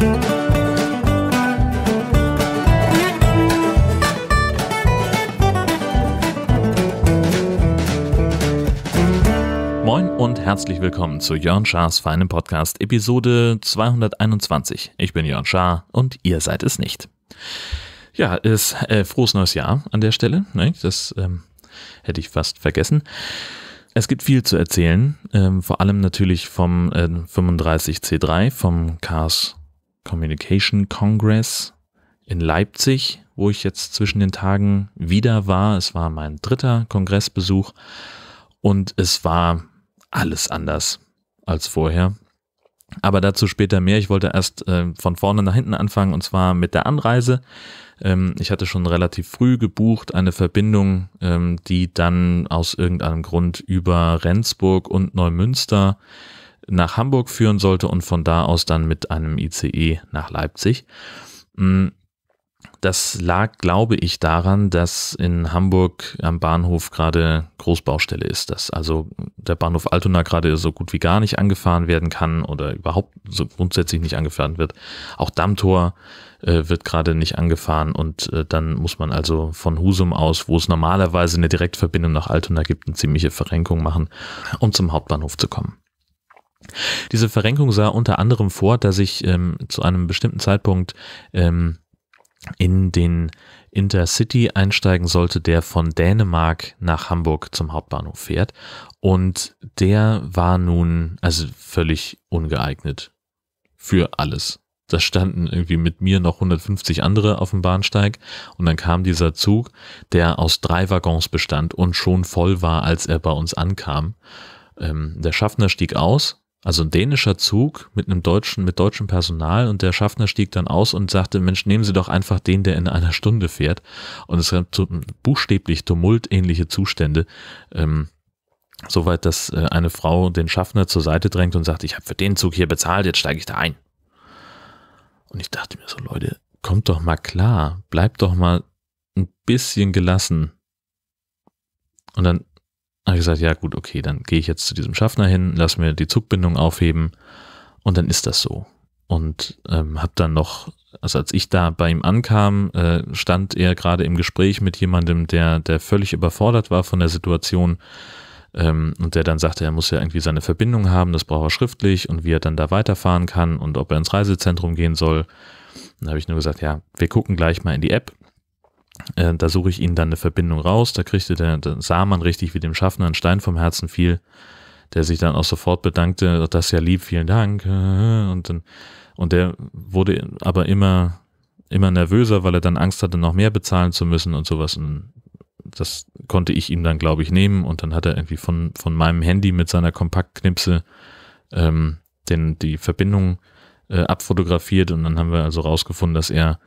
Moin und herzlich willkommen zu Jörn Schars feinem Podcast, Episode 221. Ich bin Jörn Schaar und ihr seid es nicht. Ja, ist äh, frohes neues Jahr an der Stelle. Ne? Das ähm, hätte ich fast vergessen. Es gibt viel zu erzählen, ähm, vor allem natürlich vom äh, 35C3, vom Chaos Communication Congress in Leipzig, wo ich jetzt zwischen den Tagen wieder war. Es war mein dritter Kongressbesuch und es war alles anders als vorher. Aber dazu später mehr. Ich wollte erst äh, von vorne nach hinten anfangen und zwar mit der Anreise. Ähm, ich hatte schon relativ früh gebucht eine Verbindung, ähm, die dann aus irgendeinem Grund über Rendsburg und Neumünster nach Hamburg führen sollte und von da aus dann mit einem ICE nach Leipzig. Mm, das lag, glaube ich, daran, dass in Hamburg am Bahnhof gerade Großbaustelle ist, dass also der Bahnhof Altona gerade so gut wie gar nicht angefahren werden kann oder überhaupt so grundsätzlich nicht angefahren wird. Auch Dammtor äh, wird gerade nicht angefahren und äh, dann muss man also von Husum aus, wo es normalerweise eine Direktverbindung nach Altona gibt, eine ziemliche Verrenkung machen, um zum Hauptbahnhof zu kommen. Diese Verrenkung sah unter anderem vor, dass ich ähm, zu einem bestimmten Zeitpunkt ähm, in den Intercity einsteigen sollte, der von Dänemark nach Hamburg zum Hauptbahnhof fährt. Und der war nun also völlig ungeeignet für alles. Da standen irgendwie mit mir noch 150 andere auf dem Bahnsteig und dann kam dieser Zug, der aus drei Waggons bestand und schon voll war, als er bei uns ankam. Ähm, der Schaffner stieg aus also ein dänischer Zug mit einem deutschen, mit deutschem Personal und der Schaffner stieg dann aus und sagte, Mensch, nehmen Sie doch einfach den, der in einer Stunde fährt. Und es gab buchstäblich tumultähnliche Zustände. Ähm, Soweit, dass äh, eine Frau den Schaffner zur Seite drängt und sagt, ich habe für den Zug hier bezahlt, jetzt steige ich da ein. Und ich dachte mir so, Leute, kommt doch mal klar, bleibt doch mal ein bisschen gelassen. Und dann habe ich gesagt, ja gut, okay, dann gehe ich jetzt zu diesem Schaffner hin, lass mir die Zugbindung aufheben und dann ist das so. Und ähm, habe dann noch, also als ich da bei ihm ankam, äh, stand er gerade im Gespräch mit jemandem, der, der völlig überfordert war von der Situation ähm, und der dann sagte, er muss ja irgendwie seine Verbindung haben, das braucht er schriftlich und wie er dann da weiterfahren kann und ob er ins Reisezentrum gehen soll. Dann habe ich nur gesagt, ja, wir gucken gleich mal in die App äh, da suche ich ihnen dann eine Verbindung raus. Da kriegte der, da sah man richtig, wie dem Schaffner ein Stein vom Herzen fiel, der sich dann auch sofort bedankte, das ist ja lieb, vielen Dank. Und dann, und der wurde aber immer, immer nervöser, weil er dann Angst hatte, noch mehr bezahlen zu müssen und sowas. Und das konnte ich ihm dann, glaube ich, nehmen. Und dann hat er irgendwie von, von meinem Handy mit seiner Kompaktknipse ähm, den, die Verbindung äh, abfotografiert. Und dann haben wir also rausgefunden, dass er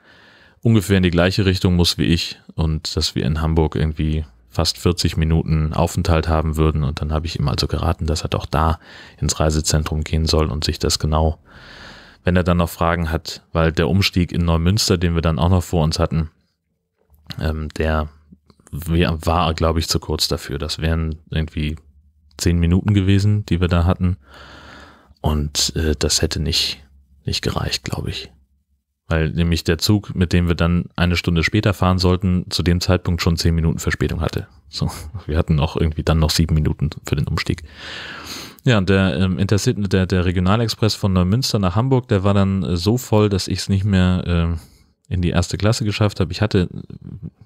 ungefähr in die gleiche Richtung muss wie ich und dass wir in Hamburg irgendwie fast 40 Minuten Aufenthalt haben würden. Und dann habe ich ihm also geraten, dass er doch da ins Reisezentrum gehen soll und sich das genau, wenn er dann noch Fragen hat, weil der Umstieg in Neumünster, den wir dann auch noch vor uns hatten, ähm, der war, glaube ich, zu kurz dafür. Das wären irgendwie zehn Minuten gewesen, die wir da hatten. Und äh, das hätte nicht, nicht gereicht, glaube ich weil nämlich der Zug, mit dem wir dann eine Stunde später fahren sollten, zu dem Zeitpunkt schon zehn Minuten Verspätung hatte. So, wir hatten auch irgendwie dann noch sieben Minuten für den Umstieg. Ja, und der ähm, Intercity, der, der Regionalexpress von Neumünster nach Hamburg, der war dann äh, so voll, dass ich es nicht mehr äh, in die erste Klasse geschafft habe. Ich hatte,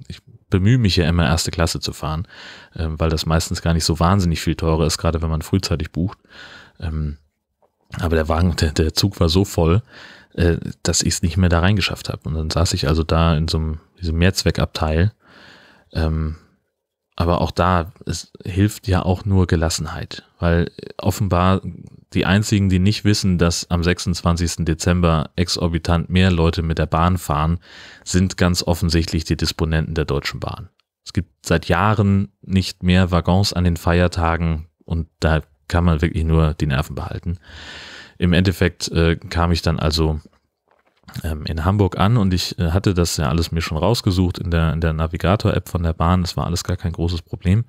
ich bemühe mich ja immer, erste Klasse zu fahren, äh, weil das meistens gar nicht so wahnsinnig viel teurer ist, gerade wenn man frühzeitig bucht. Ähm, aber der Wagen, der, der Zug war so voll, äh, dass ich es nicht mehr da reingeschafft habe. Und dann saß ich also da in so einem, Mehrzweckabteil. Ähm, aber auch da, es hilft ja auch nur Gelassenheit, weil offenbar die einzigen, die nicht wissen, dass am 26. Dezember exorbitant mehr Leute mit der Bahn fahren, sind ganz offensichtlich die Disponenten der Deutschen Bahn. Es gibt seit Jahren nicht mehr Waggons an den Feiertagen und da kann man wirklich nur die Nerven behalten. Im Endeffekt äh, kam ich dann also ähm, in Hamburg an und ich äh, hatte das ja alles mir schon rausgesucht in der, in der Navigator-App von der Bahn. Das war alles gar kein großes Problem.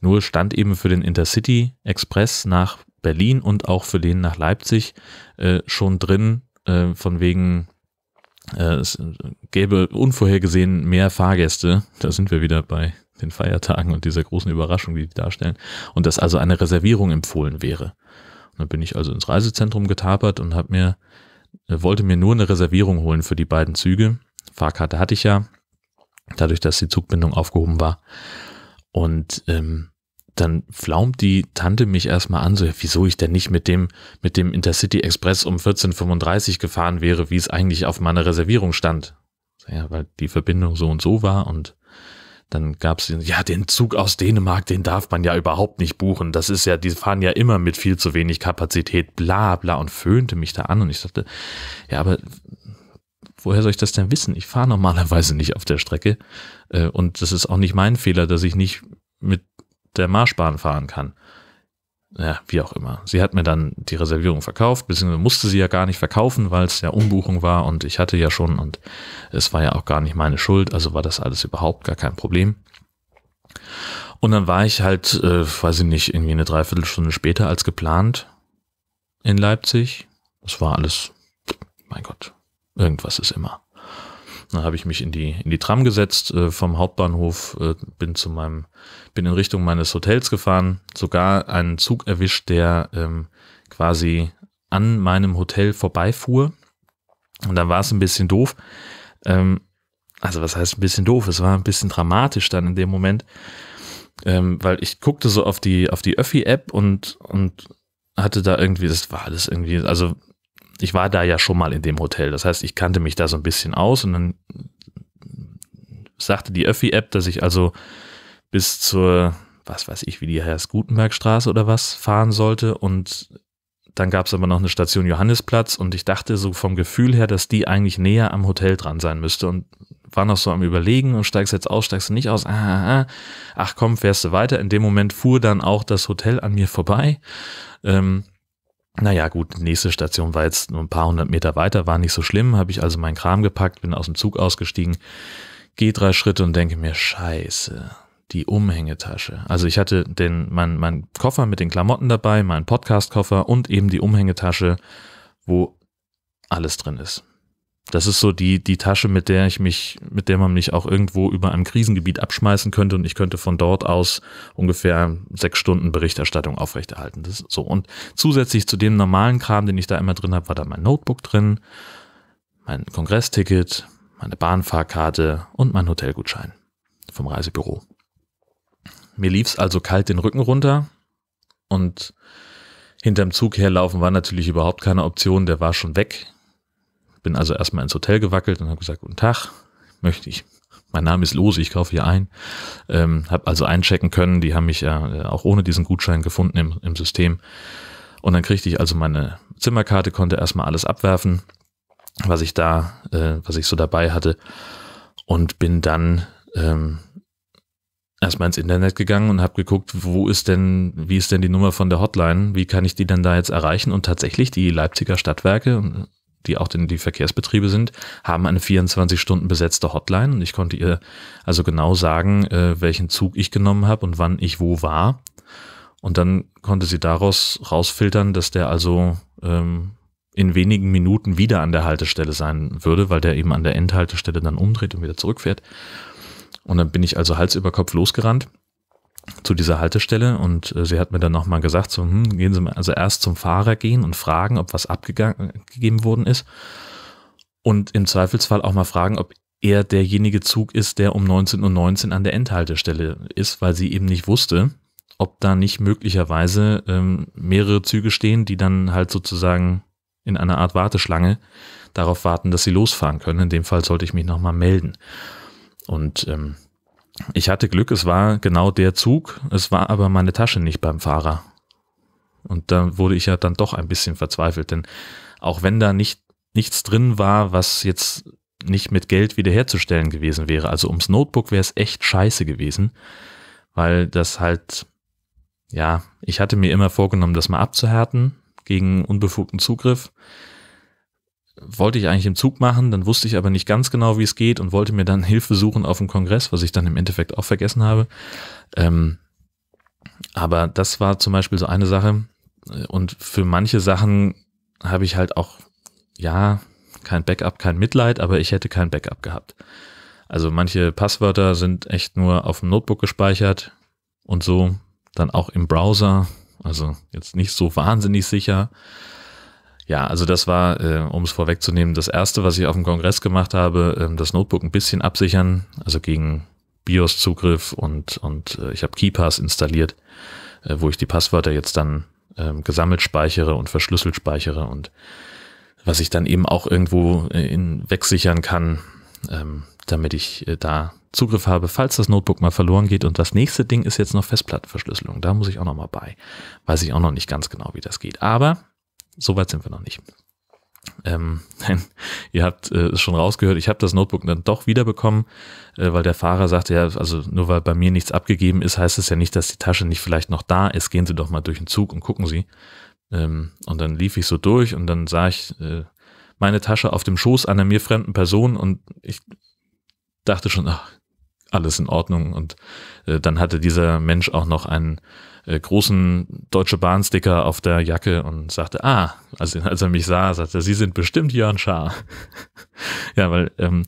Nur stand eben für den Intercity Express nach Berlin und auch für den nach Leipzig äh, schon drin, äh, von wegen, äh, es gäbe unvorhergesehen mehr Fahrgäste. Da sind wir wieder bei den Feiertagen und dieser großen Überraschung, die die darstellen. Und dass also eine Reservierung empfohlen wäre. Dann bin ich also ins Reisezentrum getapert und habe mir, äh, wollte mir nur eine Reservierung holen für die beiden Züge. Fahrkarte hatte ich ja, dadurch, dass die Zugbindung aufgehoben war. Und ähm, dann flaumt die Tante mich erstmal an, so, ja, wieso ich denn nicht mit dem, mit dem Intercity Express um 14.35 gefahren wäre, wie es eigentlich auf meiner Reservierung stand. Ja, weil die Verbindung so und so war und dann gab es, ja, den Zug aus Dänemark, den darf man ja überhaupt nicht buchen. Das ist ja, die fahren ja immer mit viel zu wenig Kapazität, bla bla und föhnte mich da an und ich dachte, ja, aber woher soll ich das denn wissen? Ich fahre normalerweise nicht auf der Strecke äh, und das ist auch nicht mein Fehler, dass ich nicht mit der Marschbahn fahren kann. Ja, wie auch immer. Sie hat mir dann die Reservierung verkauft, beziehungsweise musste sie ja gar nicht verkaufen, weil es ja Umbuchung war und ich hatte ja schon und es war ja auch gar nicht meine Schuld, also war das alles überhaupt gar kein Problem. Und dann war ich halt, äh, weiß ich nicht, irgendwie eine Dreiviertelstunde später als geplant in Leipzig. Das war alles, mein Gott, irgendwas ist immer. Dann habe ich mich in die, in die Tram gesetzt äh, vom Hauptbahnhof, äh, bin zu meinem, bin in Richtung meines Hotels gefahren, sogar einen Zug erwischt, der ähm, quasi an meinem Hotel vorbeifuhr. Und dann war es ein bisschen doof. Ähm, also was heißt ein bisschen doof? Es war ein bisschen dramatisch dann in dem Moment, ähm, weil ich guckte so auf die auf die Öffi-App und und hatte da irgendwie, das war alles irgendwie, also ich war da ja schon mal in dem Hotel. Das heißt, ich kannte mich da so ein bisschen aus und dann sagte die Öffi-App, dass ich also bis zur, was weiß ich, wie die heißt, Gutenbergstraße oder was fahren sollte und dann gab es aber noch eine Station Johannesplatz und ich dachte so vom Gefühl her, dass die eigentlich näher am Hotel dran sein müsste und war noch so am Überlegen und steigst jetzt aus, steigst du nicht aus, ah, ah, ah. ach komm, fährst du weiter. In dem Moment fuhr dann auch das Hotel an mir vorbei. Ähm, naja, gut, nächste Station war jetzt nur ein paar hundert Meter weiter, war nicht so schlimm, habe ich also meinen Kram gepackt, bin aus dem Zug ausgestiegen, gehe drei Schritte und denke mir, scheiße, die Umhängetasche. Also ich hatte den, mein, mein Koffer mit den Klamotten dabei, meinen Podcast-Koffer und eben die Umhängetasche, wo alles drin ist. Das ist so die, die Tasche, mit der ich mich, mit der man mich auch irgendwo über einem Krisengebiet abschmeißen könnte und ich könnte von dort aus ungefähr sechs Stunden Berichterstattung aufrechterhalten. Das ist so. Und zusätzlich zu dem normalen Kram, den ich da immer drin habe, war da mein Notebook drin, mein Kongressticket, meine Bahnfahrkarte und mein Hotelgutschein vom Reisebüro. Mir lief's also kalt den Rücken runter und hinterm Zug herlaufen war natürlich überhaupt keine Option, der war schon weg bin also erstmal ins Hotel gewackelt und habe gesagt, guten Tag, möchte ich. Mein Name ist Lose, ich kaufe hier ein. Ähm, habe also einchecken können, die haben mich ja äh, auch ohne diesen Gutschein gefunden im, im System. Und dann kriegte ich also meine Zimmerkarte, konnte erstmal alles abwerfen, was ich da, äh, was ich so dabei hatte. Und bin dann ähm, erstmal ins Internet gegangen und habe geguckt, wo ist denn, wie ist denn die Nummer von der Hotline, wie kann ich die denn da jetzt erreichen? Und tatsächlich die Leipziger Stadtwerke die auch die Verkehrsbetriebe sind, haben eine 24 Stunden besetzte Hotline und ich konnte ihr also genau sagen, äh, welchen Zug ich genommen habe und wann ich wo war. Und dann konnte sie daraus rausfiltern, dass der also ähm, in wenigen Minuten wieder an der Haltestelle sein würde, weil der eben an der Endhaltestelle dann umdreht und wieder zurückfährt. Und dann bin ich also Hals über Kopf losgerannt zu dieser Haltestelle und äh, sie hat mir dann nochmal gesagt, so, hm, gehen Sie mal also erst zum Fahrer gehen und fragen, ob was abgegeben worden ist und im Zweifelsfall auch mal fragen, ob er derjenige Zug ist, der um 19.19 Uhr 19 an der Endhaltestelle ist, weil sie eben nicht wusste, ob da nicht möglicherweise ähm, mehrere Züge stehen, die dann halt sozusagen in einer Art Warteschlange darauf warten, dass sie losfahren können. In dem Fall sollte ich mich nochmal melden. Und ähm, ich hatte Glück, es war genau der Zug, es war aber meine Tasche nicht beim Fahrer. Und da wurde ich ja dann doch ein bisschen verzweifelt, denn auch wenn da nicht nichts drin war, was jetzt nicht mit Geld wiederherzustellen gewesen wäre, also ums Notebook wäre es echt scheiße gewesen, weil das halt, ja, ich hatte mir immer vorgenommen, das mal abzuhärten gegen unbefugten Zugriff wollte ich eigentlich im Zug machen, dann wusste ich aber nicht ganz genau, wie es geht und wollte mir dann Hilfe suchen auf dem Kongress, was ich dann im Endeffekt auch vergessen habe. Ähm, aber das war zum Beispiel so eine Sache. Und für manche Sachen habe ich halt auch ja, kein Backup, kein Mitleid, aber ich hätte kein Backup gehabt. Also manche Passwörter sind echt nur auf dem Notebook gespeichert und so, dann auch im Browser, also jetzt nicht so wahnsinnig sicher. Ja, also das war, äh, um es vorwegzunehmen, das erste, was ich auf dem Kongress gemacht habe, äh, das Notebook ein bisschen absichern, also gegen BIOS-Zugriff und, und äh, ich habe KeyPass installiert, äh, wo ich die Passwörter jetzt dann äh, gesammelt speichere und verschlüsselt speichere und was ich dann eben auch irgendwo äh, in, wegsichern kann, ähm, damit ich äh, da Zugriff habe, falls das Notebook mal verloren geht. Und das nächste Ding ist jetzt noch Festplattenverschlüsselung. Da muss ich auch noch mal bei. Weiß ich auch noch nicht ganz genau, wie das geht. Aber Soweit sind wir noch nicht. Ähm, ihr habt äh, schon rausgehört, ich habe das Notebook dann doch wiederbekommen, äh, weil der Fahrer sagte, ja, also nur weil bei mir nichts abgegeben ist, heißt es ja nicht, dass die Tasche nicht vielleicht noch da ist. Gehen Sie doch mal durch den Zug und gucken Sie. Ähm, und dann lief ich so durch und dann sah ich äh, meine Tasche auf dem Schoß einer mir fremden Person und ich dachte schon, ach, alles in Ordnung. Und äh, dann hatte dieser Mensch auch noch einen äh, großen Deutsche Bahn-Sticker auf der Jacke und sagte, ah, also als er mich sah, sagte Sie sind bestimmt Jörn Schaar. ja, weil ähm,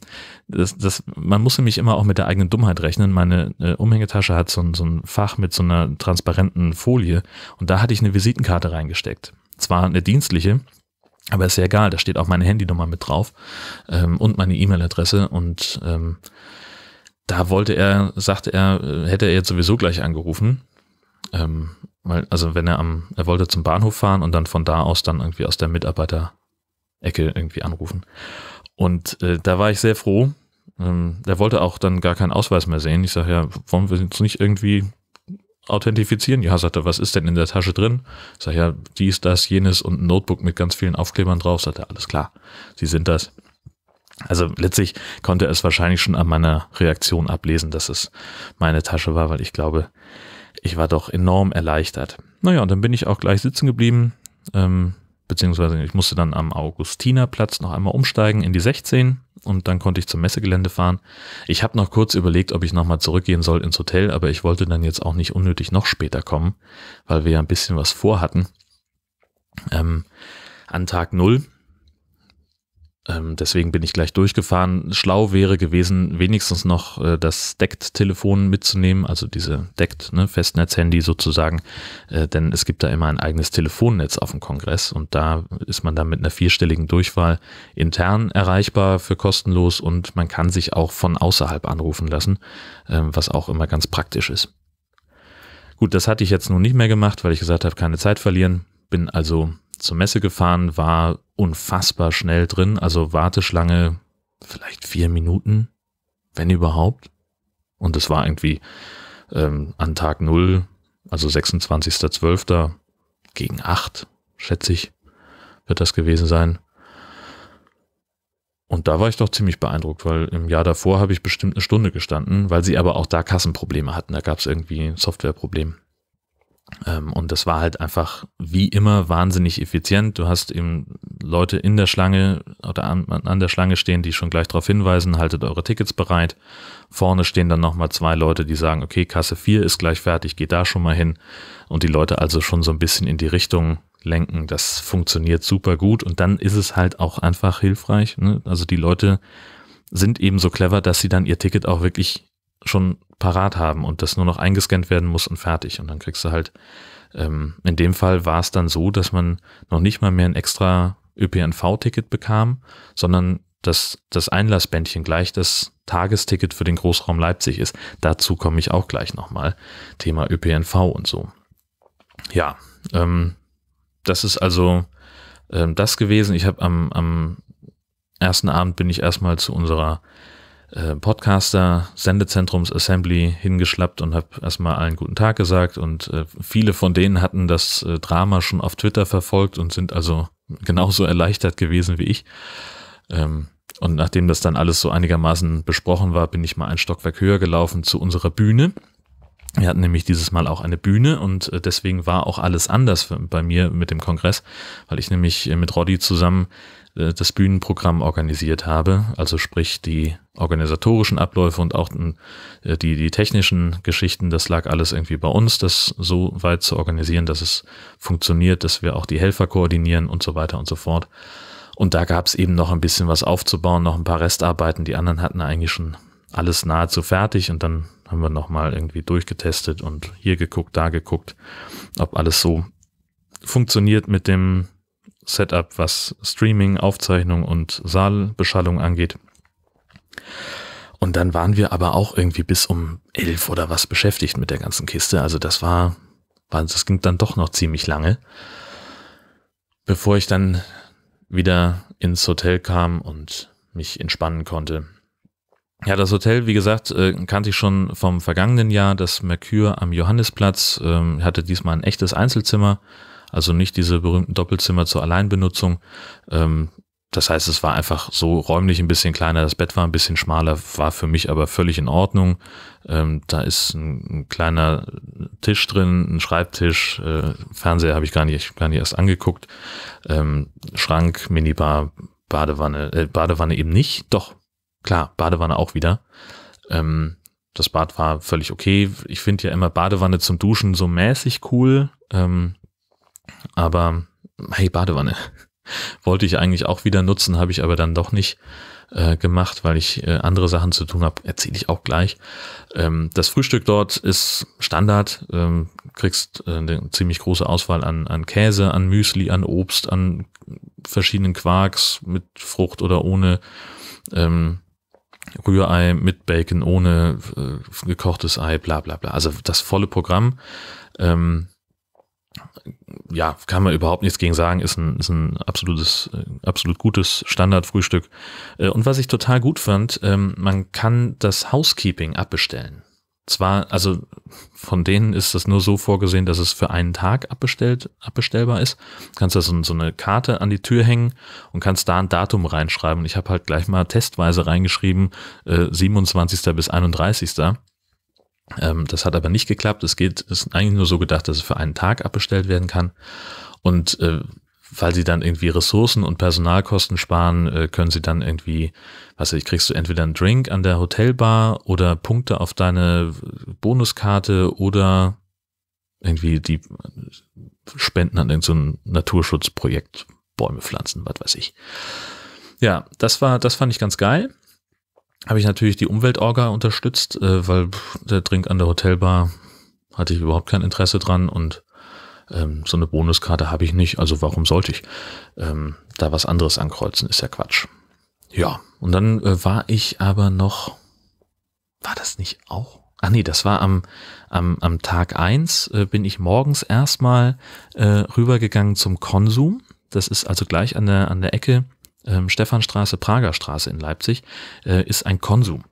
das, das, man muss nämlich immer auch mit der eigenen Dummheit rechnen. Meine äh, Umhängetasche hat so, so ein Fach mit so einer transparenten Folie und da hatte ich eine Visitenkarte reingesteckt. Zwar eine dienstliche, aber ist ja egal, da steht auch meine Handynummer mit drauf ähm, und meine E-Mail-Adresse und ähm, da wollte er, sagte er, äh, hätte er jetzt sowieso gleich angerufen. Ähm, weil, also wenn er am, er wollte zum Bahnhof fahren und dann von da aus dann irgendwie aus der Mitarbeiterecke irgendwie anrufen. Und äh, da war ich sehr froh. Ähm, der wollte auch dann gar keinen Ausweis mehr sehen. Ich sage, ja, wollen wir uns nicht irgendwie authentifizieren? Ja, sagt er, was ist denn in der Tasche drin? Ich sage, ja, dies, das, jenes und ein Notebook mit ganz vielen Aufklebern drauf. Sagt er, alles klar, Sie sind das. Also letztlich konnte er es wahrscheinlich schon an meiner Reaktion ablesen, dass es meine Tasche war, weil ich glaube, ich war doch enorm erleichtert. Naja, und dann bin ich auch gleich sitzen geblieben, ähm, beziehungsweise ich musste dann am Augustinerplatz noch einmal umsteigen in die 16 und dann konnte ich zum Messegelände fahren. Ich habe noch kurz überlegt, ob ich nochmal zurückgehen soll ins Hotel, aber ich wollte dann jetzt auch nicht unnötig noch später kommen, weil wir ja ein bisschen was vorhatten. Ähm, an Tag null ähm, deswegen bin ich gleich durchgefahren. Schlau wäre gewesen, wenigstens noch äh, das Deckt-Telefon mitzunehmen, also diese Deckt, ne, sozusagen, äh, denn es gibt da immer ein eigenes Telefonnetz auf dem Kongress und da ist man dann mit einer vierstelligen Durchwahl intern erreichbar für kostenlos und man kann sich auch von außerhalb anrufen lassen, äh, was auch immer ganz praktisch ist. Gut, das hatte ich jetzt nun nicht mehr gemacht, weil ich gesagt habe, keine Zeit verlieren. Bin also zur Messe gefahren, war unfassbar schnell drin. Also Warteschlange vielleicht vier Minuten, wenn überhaupt. Und es war irgendwie ähm, an Tag null, also 26.12. gegen acht, schätze ich, wird das gewesen sein. Und da war ich doch ziemlich beeindruckt, weil im Jahr davor habe ich bestimmt eine Stunde gestanden, weil sie aber auch da Kassenprobleme hatten. Da gab es irgendwie ein Softwareproblem. Ähm, und das war halt einfach wie immer wahnsinnig effizient. Du hast eben Leute in der Schlange oder an, an der Schlange stehen, die schon gleich darauf hinweisen, haltet eure Tickets bereit. Vorne stehen dann nochmal zwei Leute, die sagen, okay, Kasse 4 ist gleich fertig, geht da schon mal hin. Und die Leute also schon so ein bisschen in die Richtung lenken. Das funktioniert super gut. Und dann ist es halt auch einfach hilfreich. Ne? Also die Leute sind eben so clever, dass sie dann ihr Ticket auch wirklich schon parat haben und das nur noch eingescannt werden muss und fertig. Und dann kriegst du halt, ähm, in dem Fall war es dann so, dass man noch nicht mal mehr ein extra ÖPNV-Ticket bekam, sondern dass das Einlassbändchen gleich das Tagesticket für den Großraum Leipzig ist. Dazu komme ich auch gleich nochmal. Thema ÖPNV und so. Ja, ähm, das ist also ähm, das gewesen. Ich habe am, am ersten Abend bin ich erstmal zu unserer äh, Podcaster Sendezentrums Assembly hingeschlappt und habe erstmal allen guten Tag gesagt und äh, viele von denen hatten das äh, Drama schon auf Twitter verfolgt und sind also genauso erleichtert gewesen wie ich. Ähm, und nachdem das dann alles so einigermaßen besprochen war, bin ich mal ein Stockwerk höher gelaufen zu unserer Bühne. Wir hatten nämlich dieses Mal auch eine Bühne und äh, deswegen war auch alles anders bei mir mit dem Kongress, weil ich nämlich mit Roddy zusammen äh, das Bühnenprogramm organisiert habe, also sprich die organisatorischen Abläufe und auch äh, die, die technischen Geschichten, das lag alles irgendwie bei uns, das so weit zu organisieren, dass es funktioniert, dass wir auch die Helfer koordinieren und so weiter und so fort. Und da gab es eben noch ein bisschen was aufzubauen, noch ein paar Restarbeiten. Die anderen hatten eigentlich schon alles nahezu fertig und dann haben wir nochmal irgendwie durchgetestet und hier geguckt, da geguckt, ob alles so funktioniert mit dem Setup, was Streaming, Aufzeichnung und Saalbeschallung angeht. Und dann waren wir aber auch irgendwie bis um elf oder was beschäftigt mit der ganzen Kiste. Also das war, das ging dann doch noch ziemlich lange, bevor ich dann wieder ins Hotel kam und mich entspannen konnte. Ja, das Hotel, wie gesagt, äh, kannte ich schon vom vergangenen Jahr, das Mercure am Johannisplatz, ähm, hatte diesmal ein echtes Einzelzimmer, also nicht diese berühmten Doppelzimmer zur Alleinbenutzung. Das heißt, es war einfach so räumlich ein bisschen kleiner, das Bett war ein bisschen schmaler, war für mich aber völlig in Ordnung. Ähm, da ist ein, ein, kleiner Tisch drin, ein Schreibtisch, äh, Fernseher habe ich gar nicht, gar nicht erst angeguckt, ähm, Schrank, Minibar, Badewanne, äh, Badewanne eben nicht, doch, klar, Badewanne auch wieder. Ähm, das Bad war völlig okay. Ich finde ja immer Badewanne zum Duschen so mäßig cool. Ähm, aber hey, Badewanne. Wollte ich eigentlich auch wieder nutzen, habe ich aber dann doch nicht äh, gemacht, weil ich äh, andere Sachen zu tun habe. Erzähle ich auch gleich. Ähm, das Frühstück dort ist Standard. Ähm, kriegst äh, eine ziemlich große Auswahl an, an Käse, an Müsli, an Obst, an verschiedenen Quarks mit Frucht oder ohne. Ähm, Rührei mit Bacon, ohne äh, gekochtes Ei, bla bla bla. Also das volle Programm. Ähm, ja, kann man überhaupt nichts gegen sagen, ist ein, ist ein absolutes, äh, absolut gutes Standardfrühstück. Äh, und was ich total gut fand, ähm, man kann das Housekeeping abbestellen zwar, also von denen ist das nur so vorgesehen, dass es für einen Tag abbestellt, abbestellbar ist. Du kannst da so, so eine Karte an die Tür hängen und kannst da ein Datum reinschreiben. Ich habe halt gleich mal testweise reingeschrieben, äh, 27. bis 31. Ähm, das hat aber nicht geklappt. Es geht, ist eigentlich nur so gedacht, dass es für einen Tag abbestellt werden kann. Und äh, weil sie dann irgendwie Ressourcen und Personalkosten sparen, äh, können sie dann irgendwie, was weiß ich, kriegst du entweder einen Drink an der Hotelbar oder Punkte auf deine Bonuskarte oder irgendwie die Spenden an irgendein so Naturschutzprojekt, Bäume pflanzen, was weiß ich. Ja, das war, das fand ich ganz geil. Habe ich natürlich die Umweltorga unterstützt, äh, weil der Drink an der Hotelbar hatte ich überhaupt kein Interesse dran und ähm, so eine Bonuskarte habe ich nicht, also warum sollte ich ähm, da was anderes ankreuzen? Ist ja Quatsch. Ja, und dann äh, war ich aber noch, war das nicht auch? Ach nee, das war am, am, am Tag eins äh, bin ich morgens erstmal äh, rübergegangen zum Konsum. Das ist also gleich an der, an der Ecke ähm, Stephanstraße, Prager in Leipzig, äh, ist ein Konsum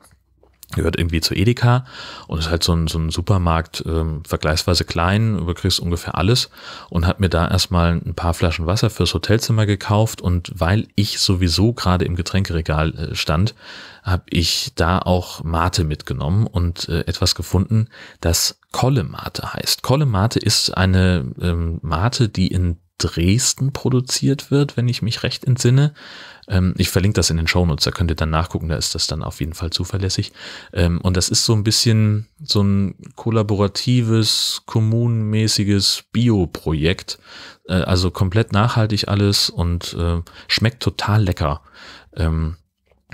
gehört irgendwie zu Edeka und ist halt so ein, so ein Supermarkt, ähm, vergleichsweise klein, du kriegst ungefähr alles und hat mir da erstmal ein paar Flaschen Wasser fürs Hotelzimmer gekauft und weil ich sowieso gerade im Getränkeregal äh, stand, habe ich da auch Mate mitgenommen und äh, etwas gefunden, das Kolle Mate heißt. Kolle Mate ist eine ähm, Mate, die in Dresden produziert wird, wenn ich mich recht entsinne. Ähm, ich verlinke das in den Shownotes, da könnt ihr dann nachgucken, da ist das dann auf jeden Fall zuverlässig. Ähm, und das ist so ein bisschen so ein kollaboratives, kommunenmäßiges Bio-Projekt. Äh, also komplett nachhaltig alles und äh, schmeckt total lecker. Ähm,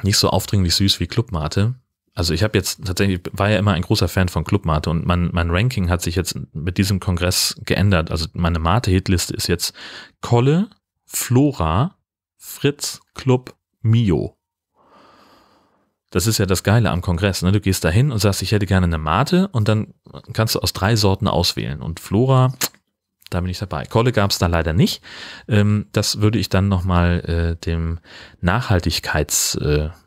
nicht so aufdringlich süß wie Clubmate. Also ich habe jetzt tatsächlich, war ja immer ein großer Fan von Clubmate und mein, mein Ranking hat sich jetzt mit diesem Kongress geändert. Also meine Mate-Hitliste ist jetzt Kolle, Flora, Fritz, Club, Mio. Das ist ja das Geile am Kongress. Ne? Du gehst da hin und sagst, ich hätte gerne eine Mate und dann kannst du aus drei Sorten auswählen. Und Flora, da bin ich dabei. Kolle gab es da leider nicht. Ähm, das würde ich dann nochmal äh, dem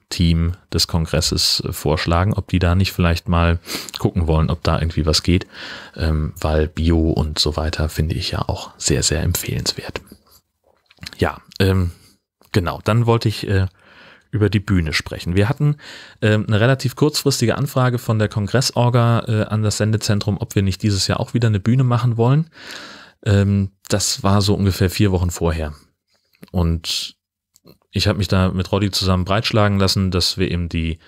Nachhaltigkeitsteam des Kongresses äh, vorschlagen, ob die da nicht vielleicht mal gucken wollen, ob da irgendwie was geht. Ähm, weil Bio und so weiter finde ich ja auch sehr, sehr empfehlenswert. Ja, ähm, Genau, dann wollte ich äh, über die Bühne sprechen. Wir hatten äh, eine relativ kurzfristige Anfrage von der Kongressorga äh, an das Sendezentrum, ob wir nicht dieses Jahr auch wieder eine Bühne machen wollen. Ähm, das war so ungefähr vier Wochen vorher. Und ich habe mich da mit Roddy zusammen breitschlagen lassen, dass wir eben die,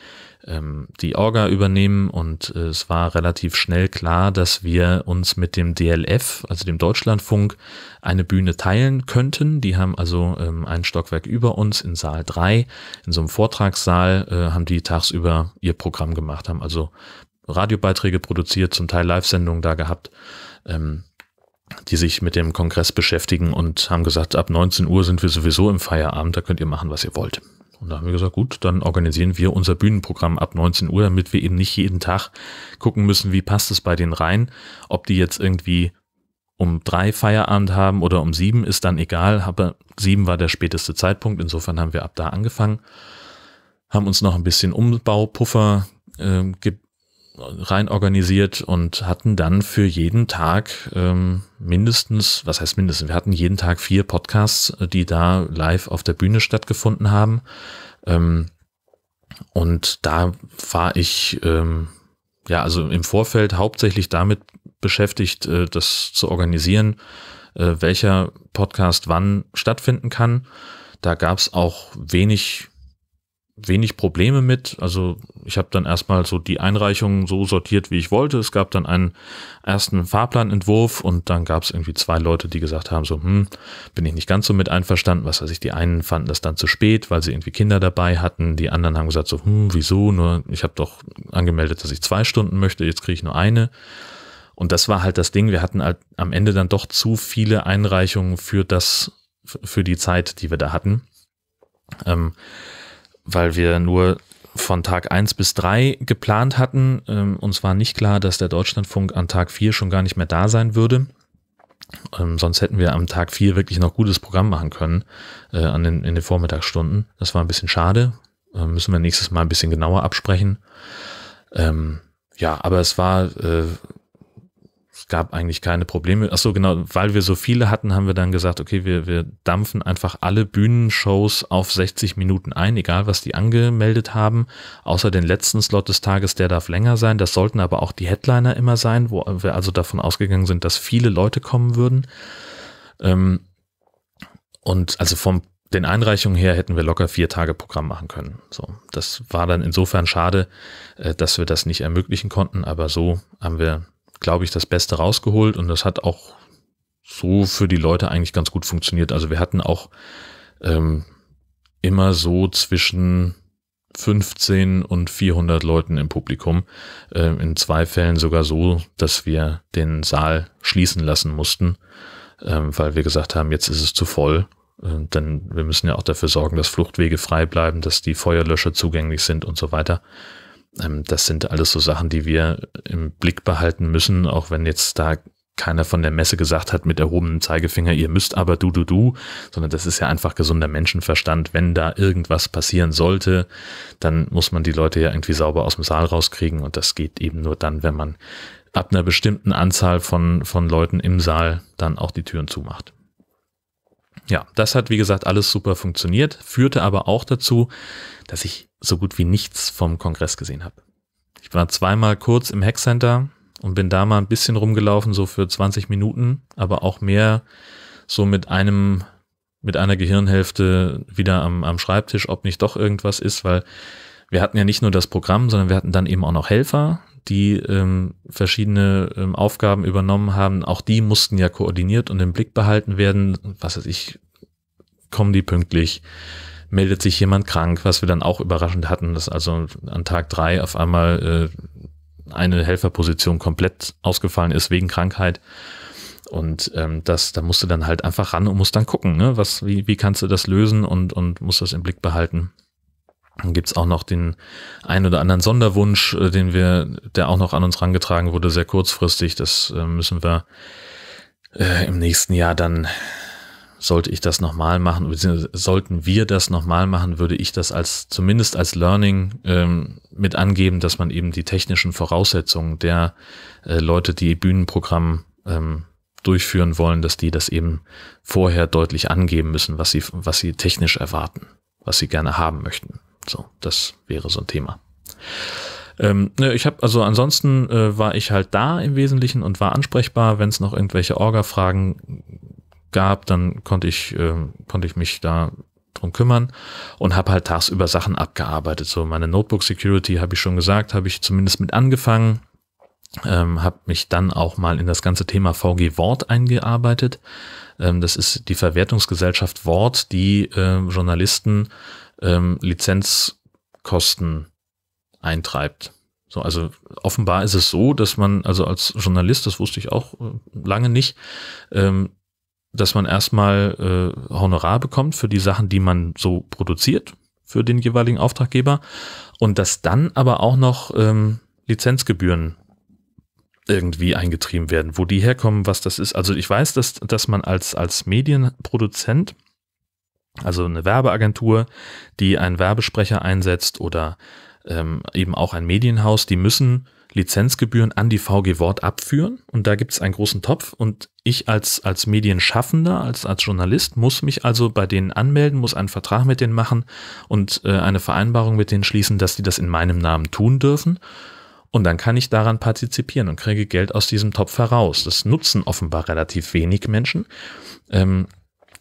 ähm, die Orga übernehmen und äh, es war relativ schnell klar, dass wir uns mit dem DLF, also dem Deutschlandfunk, eine Bühne teilen könnten. Die haben also ähm, ein Stockwerk über uns in Saal 3, in so einem Vortragssaal, äh, haben die tagsüber ihr Programm gemacht, haben also Radiobeiträge produziert, zum Teil Live-Sendungen da gehabt. Ähm, die sich mit dem Kongress beschäftigen und haben gesagt, ab 19 Uhr sind wir sowieso im Feierabend, da könnt ihr machen, was ihr wollt. Und da haben wir gesagt, gut, dann organisieren wir unser Bühnenprogramm ab 19 Uhr, damit wir eben nicht jeden Tag gucken müssen, wie passt es bei denen rein. Ob die jetzt irgendwie um drei Feierabend haben oder um sieben, ist dann egal, aber sieben war der späteste Zeitpunkt. Insofern haben wir ab da angefangen, haben uns noch ein bisschen Umbaupuffer äh, rein organisiert und hatten dann für jeden Tag ähm, mindestens, was heißt mindestens, wir hatten jeden Tag vier Podcasts, äh, die da live auf der Bühne stattgefunden haben. Ähm, und da war ich ähm, ja also im Vorfeld hauptsächlich damit beschäftigt, äh, das zu organisieren, äh, welcher Podcast wann stattfinden kann. Da gab es auch wenig wenig Probleme mit. Also ich habe dann erstmal so die Einreichungen so sortiert, wie ich wollte. Es gab dann einen ersten Fahrplanentwurf und dann gab es irgendwie zwei Leute, die gesagt haben, so, hm, bin ich nicht ganz so mit einverstanden. Was weiß ich, die einen fanden das dann zu spät, weil sie irgendwie Kinder dabei hatten. Die anderen haben gesagt, so, hm, wieso? Nur, ich habe doch angemeldet, dass ich zwei Stunden möchte, jetzt kriege ich nur eine. Und das war halt das Ding. Wir hatten halt am Ende dann doch zu viele Einreichungen für das, für die Zeit, die wir da hatten. Ähm, weil wir nur von Tag 1 bis 3 geplant hatten. Ähm, uns war nicht klar, dass der Deutschlandfunk an Tag 4 schon gar nicht mehr da sein würde. Ähm, sonst hätten wir am Tag 4 wirklich noch gutes Programm machen können äh, an den, in den Vormittagsstunden. Das war ein bisschen schade. Äh, müssen wir nächstes Mal ein bisschen genauer absprechen. Ähm, ja, aber es war äh, gab eigentlich keine Probleme. Ach so, genau, weil wir so viele hatten, haben wir dann gesagt, okay, wir, wir dampfen einfach alle Bühnenshows auf 60 Minuten ein, egal was die angemeldet haben, außer den letzten Slot des Tages, der darf länger sein. Das sollten aber auch die Headliner immer sein, wo wir also davon ausgegangen sind, dass viele Leute kommen würden. Ähm, und also vom den Einreichungen her hätten wir locker vier Tage Programm machen können. So, das war dann insofern schade, äh, dass wir das nicht ermöglichen konnten, aber so haben wir glaube ich, das Beste rausgeholt und das hat auch so für die Leute eigentlich ganz gut funktioniert. Also wir hatten auch ähm, immer so zwischen 15 und 400 Leuten im Publikum. Äh, in zwei Fällen sogar so, dass wir den Saal schließen lassen mussten, äh, weil wir gesagt haben, jetzt ist es zu voll. Äh, denn wir müssen ja auch dafür sorgen, dass Fluchtwege frei bleiben, dass die Feuerlöscher zugänglich sind und so weiter. Ähm, das sind alles so Sachen, die wir im Blick behalten müssen, auch wenn jetzt da keiner von der Messe gesagt hat mit erhobenem Zeigefinger, ihr müsst aber du, du, du, sondern das ist ja einfach gesunder Menschenverstand. Wenn da irgendwas passieren sollte, dann muss man die Leute ja irgendwie sauber aus dem Saal rauskriegen und das geht eben nur dann, wenn man ab einer bestimmten Anzahl von, von Leuten im Saal dann auch die Türen zumacht. Ja, das hat wie gesagt alles super funktioniert, führte aber auch dazu, dass ich so gut wie nichts vom Kongress gesehen habe. Ich war zweimal kurz im Hackcenter und bin da mal ein bisschen rumgelaufen, so für 20 Minuten, aber auch mehr so mit einem, mit einer Gehirnhälfte wieder am, am Schreibtisch, ob nicht doch irgendwas ist, weil wir hatten ja nicht nur das Programm, sondern wir hatten dann eben auch noch Helfer, die ähm, verschiedene ähm, Aufgaben übernommen haben. Auch die mussten ja koordiniert und im Blick behalten werden. Was weiß ich, kommen die pünktlich? Meldet sich jemand krank, was wir dann auch überraschend hatten, dass also an Tag drei auf einmal äh, eine Helferposition komplett ausgefallen ist wegen Krankheit. Und ähm, das, da musst du dann halt einfach ran und musst dann gucken, ne? was, wie, wie kannst du das lösen und, und musst das im Blick behalten. Dann gibt's auch noch den ein oder anderen Sonderwunsch, äh, den wir, der auch noch an uns rangetragen wurde, sehr kurzfristig. Das äh, müssen wir äh, im nächsten Jahr dann, sollte ich das nochmal machen, sollten wir das nochmal machen, würde ich das als zumindest als Learning ähm, mit angeben, dass man eben die technischen Voraussetzungen der äh, Leute, die Bühnenprogramm ähm, durchführen wollen, dass die das eben vorher deutlich angeben müssen, was sie, was sie technisch erwarten, was sie gerne haben möchten. So, das wäre so ein Thema. Ähm, ich habe also ansonsten äh, war ich halt da im Wesentlichen und war ansprechbar, wenn es noch irgendwelche Orga-Fragen gab, dann konnte ich äh, konnte ich mich da drum kümmern und habe halt tagsüber Sachen abgearbeitet. So meine Notebook Security habe ich schon gesagt, habe ich zumindest mit angefangen, ähm, habe mich dann auch mal in das ganze Thema VG Wort eingearbeitet. Ähm, das ist die Verwertungsgesellschaft Wort, die äh, Journalisten ähm, Lizenzkosten eintreibt. So, also offenbar ist es so, dass man, also als Journalist, das wusste ich auch äh, lange nicht, ähm, dass man erstmal äh, Honorar bekommt für die Sachen, die man so produziert für den jeweiligen Auftraggeber und dass dann aber auch noch ähm, Lizenzgebühren irgendwie eingetrieben werden, wo die herkommen, was das ist. Also ich weiß, dass, dass man als, als Medienproduzent, also eine Werbeagentur, die einen Werbesprecher einsetzt oder ähm, eben auch ein Medienhaus, die müssen Lizenzgebühren an die VG Wort abführen und da gibt es einen großen Topf und ich als, als Medienschaffender, als, als Journalist muss mich also bei denen anmelden, muss einen Vertrag mit denen machen und äh, eine Vereinbarung mit denen schließen, dass die das in meinem Namen tun dürfen. Und dann kann ich daran partizipieren und kriege Geld aus diesem Topf heraus. Das nutzen offenbar relativ wenig Menschen, ähm,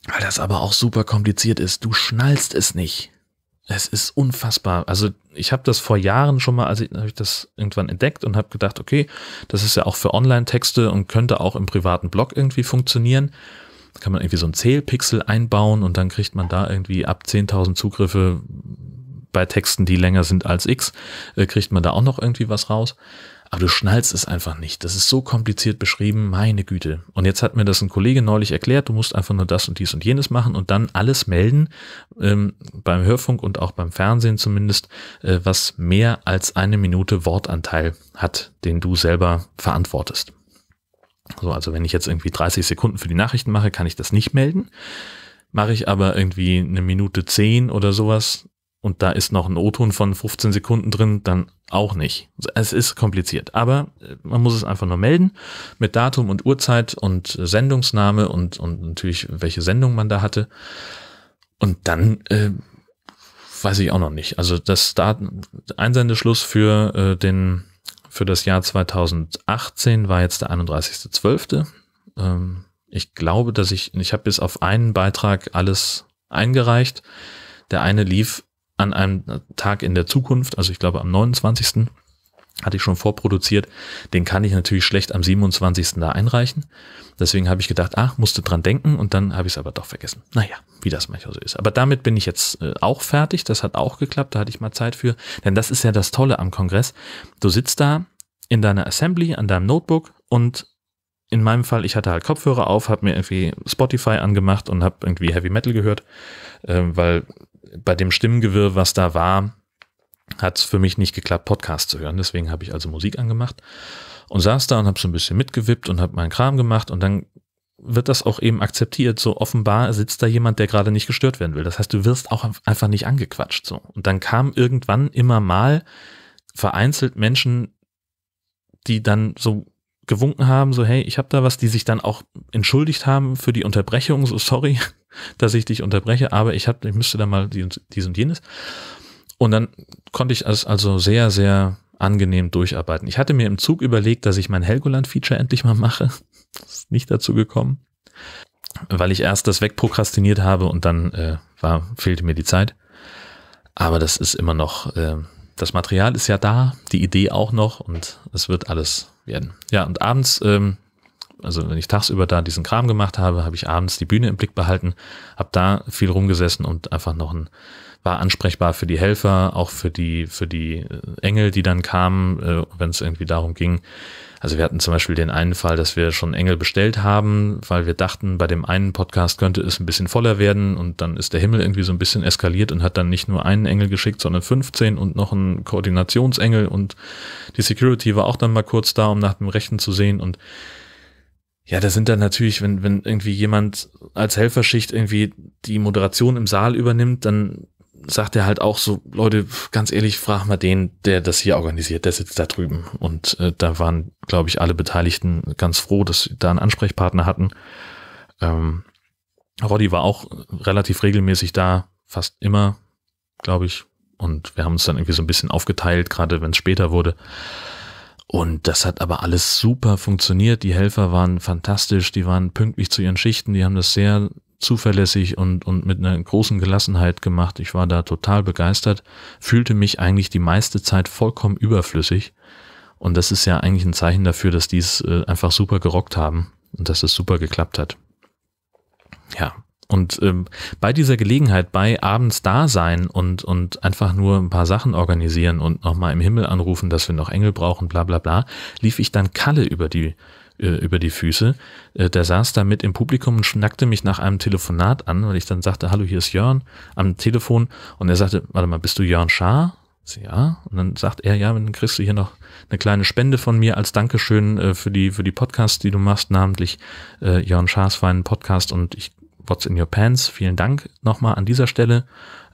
weil das aber auch super kompliziert ist. Du schnallst es nicht. Es ist unfassbar. Also ich habe das vor Jahren schon mal, also habe ich das irgendwann entdeckt und habe gedacht, okay, das ist ja auch für Online-Texte und könnte auch im privaten Blog irgendwie funktionieren. Da kann man irgendwie so ein Zählpixel einbauen und dann kriegt man da irgendwie ab 10.000 Zugriffe bei Texten, die länger sind als X, äh, kriegt man da auch noch irgendwie was raus. Aber du schnallst es einfach nicht. Das ist so kompliziert beschrieben, meine Güte. Und jetzt hat mir das ein Kollege neulich erklärt, du musst einfach nur das und dies und jenes machen und dann alles melden, ähm, beim Hörfunk und auch beim Fernsehen zumindest, äh, was mehr als eine Minute Wortanteil hat, den du selber verantwortest. So, also wenn ich jetzt irgendwie 30 Sekunden für die Nachrichten mache, kann ich das nicht melden. Mache ich aber irgendwie eine Minute 10 oder sowas, und da ist noch ein O-Ton von 15 Sekunden drin, dann auch nicht. Es ist kompliziert, aber äh, man muss es einfach nur melden mit Datum und Uhrzeit und Sendungsname und, und natürlich welche Sendung man da hatte. Und dann äh, weiß ich auch noch nicht. Also das Start Einsendeschluss für äh, den für das Jahr 2018 war jetzt der 31.12. Ähm, ich glaube, dass ich ich habe bis auf einen Beitrag alles eingereicht. Der eine lief an einem Tag in der Zukunft, also ich glaube am 29. hatte ich schon vorproduziert, den kann ich natürlich schlecht am 27. da einreichen. Deswegen habe ich gedacht, ach, musste dran denken und dann habe ich es aber doch vergessen. Naja, wie das manchmal so ist. Aber damit bin ich jetzt äh, auch fertig. Das hat auch geklappt, da hatte ich mal Zeit für. Denn das ist ja das Tolle am Kongress. Du sitzt da in deiner Assembly, an deinem Notebook und in meinem Fall, ich hatte halt Kopfhörer auf, habe mir irgendwie Spotify angemacht und habe irgendwie Heavy Metal gehört, äh, weil bei dem Stimmengewirr, was da war, hat es für mich nicht geklappt, Podcast zu hören. Deswegen habe ich also Musik angemacht und saß da und habe so ein bisschen mitgewippt und habe meinen Kram gemacht und dann wird das auch eben akzeptiert. So offenbar sitzt da jemand, der gerade nicht gestört werden will. Das heißt, du wirst auch einfach nicht angequatscht. So. Und dann kam irgendwann immer mal vereinzelt Menschen, die dann so gewunken haben, so hey, ich habe da was, die sich dann auch entschuldigt haben für die Unterbrechung, so sorry, dass ich dich unterbreche, aber ich hab, ich müsste da mal dies, und jenes. Und dann konnte ich es also sehr, sehr angenehm durcharbeiten. Ich hatte mir im Zug überlegt, dass ich mein Helgoland-Feature endlich mal mache. Ist nicht dazu gekommen, weil ich erst das wegprokrastiniert habe und dann äh, war, fehlte mir die Zeit. Aber das ist immer noch, äh, das Material ist ja da, die Idee auch noch und es wird alles werden. Ja, und abends, ähm, also wenn ich tagsüber da diesen Kram gemacht habe, habe ich abends die Bühne im Blick behalten, habe da viel rumgesessen und einfach noch ein war ansprechbar für die Helfer, auch für die für die äh, Engel, die dann kamen, äh, wenn es irgendwie darum ging, also wir hatten zum Beispiel den einen Fall, dass wir schon Engel bestellt haben, weil wir dachten, bei dem einen Podcast könnte es ein bisschen voller werden und dann ist der Himmel irgendwie so ein bisschen eskaliert und hat dann nicht nur einen Engel geschickt, sondern 15 und noch einen Koordinationsengel und die Security war auch dann mal kurz da, um nach dem Rechten zu sehen und ja, da sind dann natürlich, wenn, wenn irgendwie jemand als Helferschicht irgendwie die Moderation im Saal übernimmt, dann sagt er halt auch so, Leute, ganz ehrlich, frag mal den, der das hier organisiert, der sitzt da drüben. Und äh, da waren, glaube ich, alle Beteiligten ganz froh, dass sie da einen Ansprechpartner hatten. Ähm, Roddy war auch relativ regelmäßig da, fast immer, glaube ich. Und wir haben uns dann irgendwie so ein bisschen aufgeteilt, gerade wenn es später wurde. Und das hat aber alles super funktioniert. Die Helfer waren fantastisch, die waren pünktlich zu ihren Schichten, die haben das sehr zuverlässig und, und mit einer großen Gelassenheit gemacht. Ich war da total begeistert, fühlte mich eigentlich die meiste Zeit vollkommen überflüssig. Und das ist ja eigentlich ein Zeichen dafür, dass die es äh, einfach super gerockt haben und dass es super geklappt hat. Ja, und ähm, bei dieser Gelegenheit, bei abends da sein und, und einfach nur ein paar Sachen organisieren und nochmal im Himmel anrufen, dass wir noch Engel brauchen, bla bla bla, lief ich dann Kalle über die, äh, über die Füße. Äh, der saß da mit im Publikum und schnackte mich nach einem Telefonat an, weil ich dann sagte, hallo, hier ist Jörn am Telefon. Und er sagte, warte mal, bist du Jörn Schaar? Ja, und dann sagt er, ja, dann kriegst du hier noch eine kleine Spende von mir als Dankeschön äh, für die für die Podcasts, die du machst, namentlich äh, Jörn Schaas feinen Podcast und ich What's in Your Pants. Vielen Dank nochmal an dieser Stelle.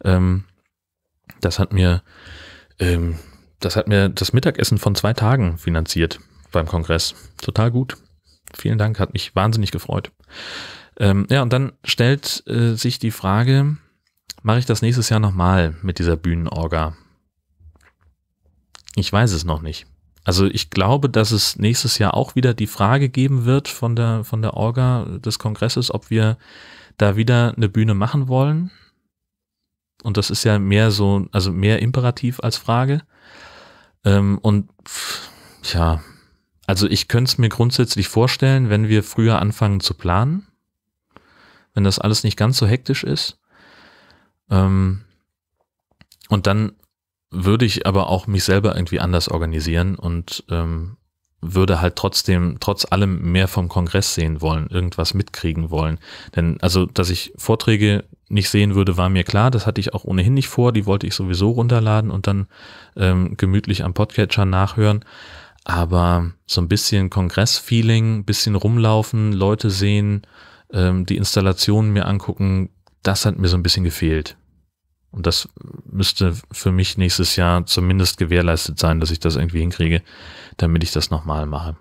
Ähm, das hat mir, ähm, das hat mir das Mittagessen von zwei Tagen finanziert beim Kongress. Total gut. Vielen Dank, hat mich wahnsinnig gefreut. Ähm, ja, und dann stellt äh, sich die Frage, mache ich das nächstes Jahr nochmal mit dieser Bühnenorga? Ich weiß es noch nicht. Also ich glaube, dass es nächstes Jahr auch wieder die Frage geben wird von der, von der Orga des Kongresses, ob wir da wieder eine Bühne machen wollen. Und das ist ja mehr so, also mehr imperativ als Frage. Ähm, und ja, also ich könnte es mir grundsätzlich vorstellen, wenn wir früher anfangen zu planen, wenn das alles nicht ganz so hektisch ist. Ähm, und dann würde ich aber auch mich selber irgendwie anders organisieren und ähm, würde halt trotzdem, trotz allem mehr vom Kongress sehen wollen, irgendwas mitkriegen wollen. Denn also, dass ich Vorträge nicht sehen würde, war mir klar. Das hatte ich auch ohnehin nicht vor. Die wollte ich sowieso runterladen und dann ähm, gemütlich am Podcatcher nachhören. Aber so ein bisschen Kongress-Feeling, bisschen rumlaufen, Leute sehen, ähm, die Installationen mir angucken, das hat mir so ein bisschen gefehlt. Und das müsste für mich nächstes Jahr zumindest gewährleistet sein, dass ich das irgendwie hinkriege, damit ich das nochmal mache.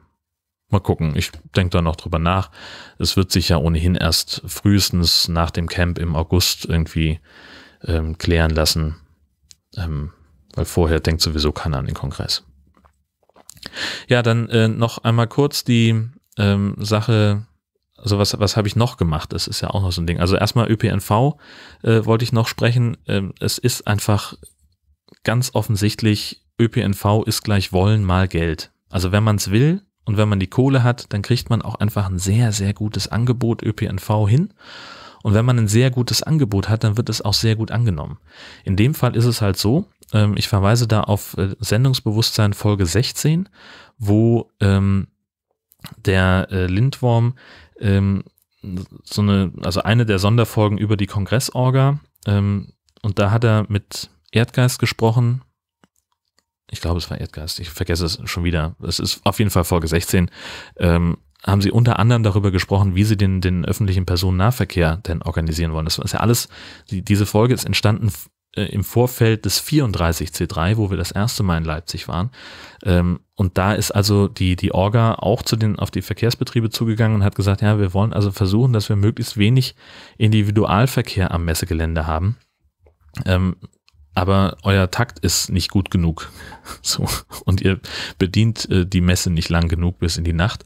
Mal gucken, ich denke da noch drüber nach. Es wird sich ja ohnehin erst frühestens nach dem Camp im August irgendwie ähm, klären lassen, ähm, weil vorher denkt sowieso keiner an den Kongress. Ja, dann äh, noch einmal kurz die ähm, Sache also was, was habe ich noch gemacht? Das ist ja auch noch so ein Ding. Also erstmal ÖPNV äh, wollte ich noch sprechen. Ähm, es ist einfach ganz offensichtlich, ÖPNV ist gleich Wollen mal Geld. Also wenn man es will und wenn man die Kohle hat, dann kriegt man auch einfach ein sehr, sehr gutes Angebot ÖPNV hin. Und wenn man ein sehr gutes Angebot hat, dann wird es auch sehr gut angenommen. In dem Fall ist es halt so, ähm, ich verweise da auf äh, Sendungsbewusstsein Folge 16, wo ähm, der äh, Lindworm ähm, so eine, also eine der Sonderfolgen über die Kongressorga. Ähm, und da hat er mit Erdgeist gesprochen. Ich glaube, es war Erdgeist. Ich vergesse es schon wieder. Es ist auf jeden Fall Folge 16. Ähm, haben sie unter anderem darüber gesprochen, wie sie den, den öffentlichen Personennahverkehr denn organisieren wollen. Das ist ja alles, die, diese Folge ist entstanden äh, im Vorfeld des 34C3, wo wir das erste Mal in Leipzig waren. Ähm, und da ist also die, die Orga auch zu den, auf die Verkehrsbetriebe zugegangen und hat gesagt, ja, wir wollen also versuchen, dass wir möglichst wenig Individualverkehr am Messegelände haben. Ähm, aber euer Takt ist nicht gut genug. So. Und ihr bedient äh, die Messe nicht lang genug bis in die Nacht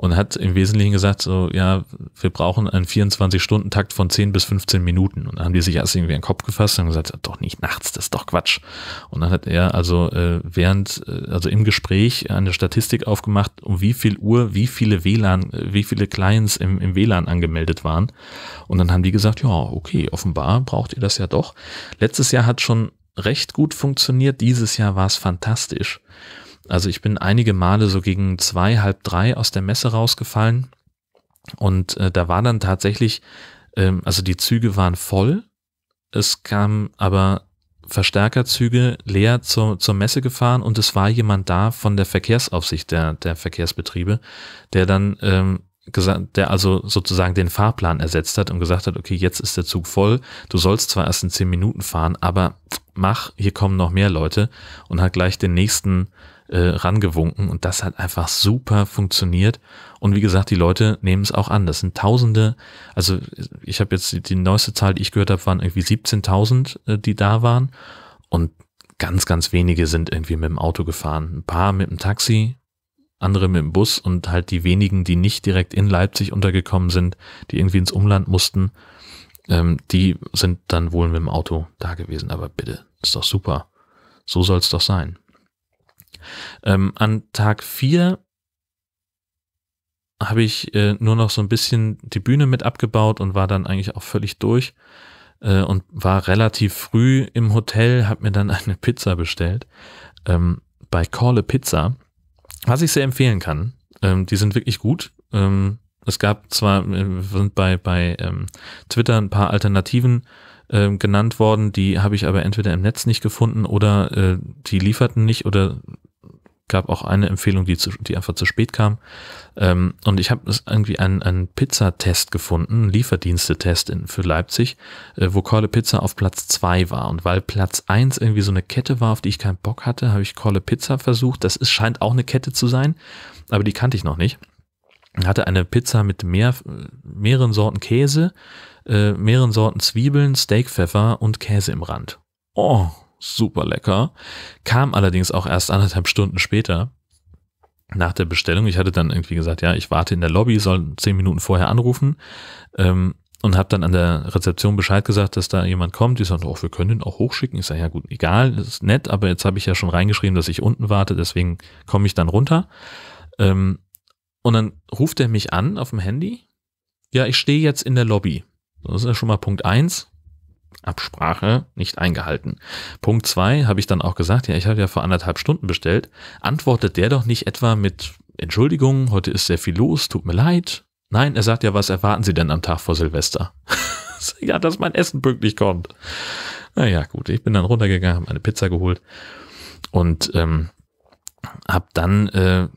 und hat im Wesentlichen gesagt, so, ja, wir brauchen einen 24-Stunden-Takt von 10 bis 15 Minuten. Und dann haben die sich erst irgendwie in den Kopf gefasst und gesagt, doch nicht nachts, das ist doch Quatsch. Und dann hat er also äh, während, äh, also im Gespräch eine Statistik aufgemacht, um wie viel Uhr, wie viele WLAN, äh, wie viele Clients im, im WLAN angemeldet waren. Und dann haben die gesagt, ja, okay, offenbar braucht ihr das ja doch. Letztes Jahr hat schon recht gut funktioniert, dieses Jahr war es fantastisch. Also ich bin einige Male so gegen zwei, halb drei aus der Messe rausgefallen. Und äh, da war dann tatsächlich, ähm, also die Züge waren voll, es kam aber Verstärkerzüge leer zur, zur Messe gefahren und es war jemand da von der Verkehrsaufsicht der, der Verkehrsbetriebe, der dann ähm, gesagt, der also sozusagen den Fahrplan ersetzt hat und gesagt hat, okay, jetzt ist der Zug voll, du sollst zwar erst in zehn Minuten fahren, aber mach, hier kommen noch mehr Leute und hat gleich den nächsten äh, rangewunken und das hat einfach super funktioniert. Und wie gesagt, die Leute nehmen es auch an. Das sind Tausende, also ich habe jetzt die, die, neueste Zahl, die ich gehört habe, waren irgendwie 17.000, äh, die da waren. Und ganz, ganz wenige sind irgendwie mit dem Auto gefahren. Ein paar mit dem Taxi, andere mit dem Bus und halt die wenigen, die nicht direkt in Leipzig untergekommen sind, die irgendwie ins Umland mussten, ähm, die sind dann wohl mit dem Auto da gewesen. Aber bitte, ist doch super. So soll es doch sein. Ähm, an Tag vier habe ich äh, nur noch so ein bisschen die Bühne mit abgebaut und war dann eigentlich auch völlig durch äh, und war relativ früh im Hotel, habe mir dann eine Pizza bestellt ähm, bei a Pizza, was ich sehr empfehlen kann. Ähm, die sind wirklich gut. Ähm, es gab zwar äh, sind bei bei ähm, Twitter ein paar Alternativen äh, genannt worden, die habe ich aber entweder im Netz nicht gefunden oder äh, die lieferten nicht oder gab auch eine Empfehlung, die, zu, die einfach zu spät kam. Ähm, und ich habe irgendwie einen, einen Pizzatest gefunden, einen Lieferdienstetest in, für Leipzig, äh, wo Call Pizza auf Platz zwei war. Und weil Platz eins irgendwie so eine Kette war, auf die ich keinen Bock hatte, habe ich Call Pizza versucht. Das ist, scheint auch eine Kette zu sein, aber die kannte ich noch nicht. Ich hatte eine Pizza mit mehr, mehreren Sorten Käse, äh, mehreren Sorten Zwiebeln, Steakpfeffer und Käse im Rand. Oh, super lecker. Kam allerdings auch erst anderthalb Stunden später nach der Bestellung. Ich hatte dann irgendwie gesagt, ja, ich warte in der Lobby, soll zehn Minuten vorher anrufen ähm, und habe dann an der Rezeption Bescheid gesagt, dass da jemand kommt. Die sagt, oh, wir können den auch hochschicken. Ich sage, ja gut, egal, ist nett, aber jetzt habe ich ja schon reingeschrieben, dass ich unten warte, deswegen komme ich dann runter. Ähm, und dann ruft er mich an auf dem Handy. Ja, ich stehe jetzt in der Lobby. Das ist ja schon mal Punkt eins. Absprache nicht eingehalten. Punkt zwei habe ich dann auch gesagt, ja, ich habe ja vor anderthalb Stunden bestellt. Antwortet der doch nicht etwa mit Entschuldigung, heute ist sehr viel los, tut mir leid. Nein, er sagt ja, was erwarten Sie denn am Tag vor Silvester? ja, dass mein Essen pünktlich kommt. Naja, gut, ich bin dann runtergegangen, habe meine Pizza geholt und ähm, habe dann, äh,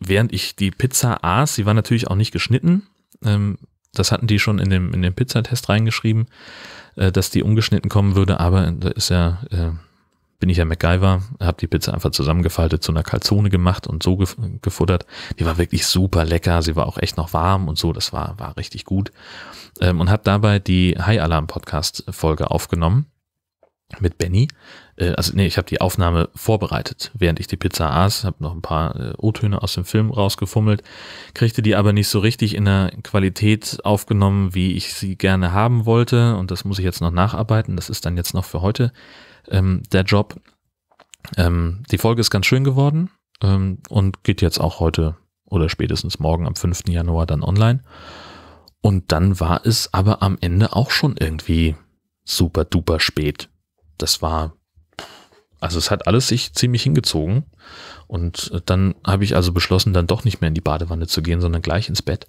während ich die Pizza aß, sie war natürlich auch nicht geschnitten, ähm, das hatten die schon in dem, in dem Pizzatest reingeschrieben, äh, dass die ungeschnitten kommen würde, aber da ist ja, äh, bin ich ja MacGyver, habe die Pizza einfach zusammengefaltet zu einer Calzone gemacht und so gef gefuttert. Die war wirklich super lecker, sie war auch echt noch warm und so, das war, war richtig gut. Ähm, und habe dabei die High Alarm Podcast Folge aufgenommen mit Benny. Äh, also nee, ich habe die Aufnahme vorbereitet, während ich die Pizza aß, habe noch ein paar äh, O-Töne aus dem Film rausgefummelt, kriegte die aber nicht so richtig in der Qualität aufgenommen, wie ich sie gerne haben wollte. Und das muss ich jetzt noch nacharbeiten. Das ist dann jetzt noch für heute ähm, der Job. Ähm, die Folge ist ganz schön geworden ähm, und geht jetzt auch heute oder spätestens morgen am 5. Januar dann online. Und dann war es aber am Ende auch schon irgendwie super duper spät das war, also es hat alles sich ziemlich hingezogen. Und dann habe ich also beschlossen, dann doch nicht mehr in die Badewanne zu gehen, sondern gleich ins Bett.